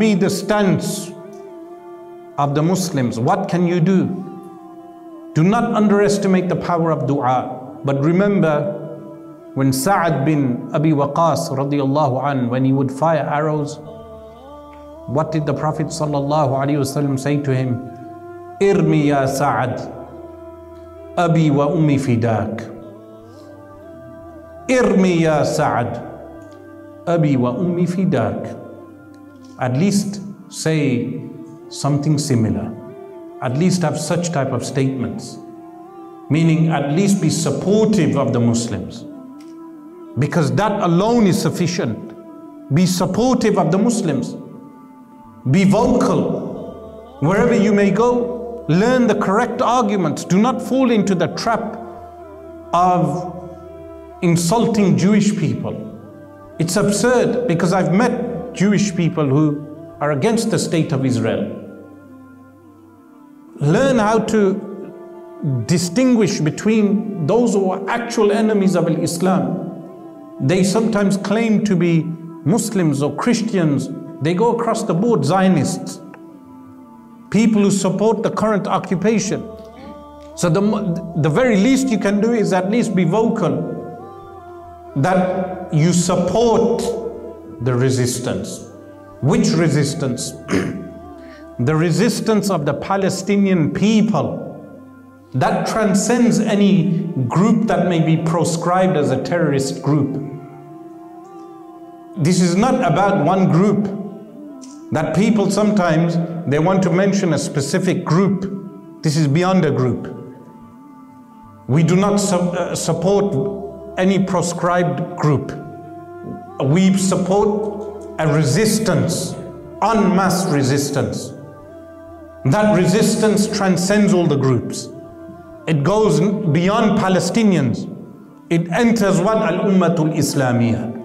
be the stance of the Muslims? What can you do? Do not underestimate the power of dua. But remember, when Sa'ad bin Abi Waqas radiallahu an, when he would fire arrows, what did the Prophet sallallahu wasallam say to him? Irmi ya Sa'ad, Abi wa ummi fidak. Irmi ya Sa'ad, Abi wa ummi fidak. At least say something similar. At least have such type of statements. Meaning at least be supportive of the Muslims. Because that alone is sufficient. Be supportive of the Muslims. Be vocal. Wherever you may go, learn the correct arguments. Do not fall into the trap of insulting Jewish people. It's absurd because I've met Jewish people who are against the state of Israel. Learn how to distinguish between those who are actual enemies of Islam. They sometimes claim to be Muslims or Christians. They go across the board, Zionists. People who support the current occupation. So the, the very least you can do is at least be vocal that you support the resistance. Which resistance? the resistance of the Palestinian people that transcends any group that may be proscribed as a terrorist group. This is not about one group. That people sometimes they want to mention a specific group. This is beyond a group. We do not su uh, support any proscribed group. We support a resistance, en masse resistance. That resistance transcends all the groups. It goes beyond Palestinians. It enters what? Al-Ummatul Islamiyah.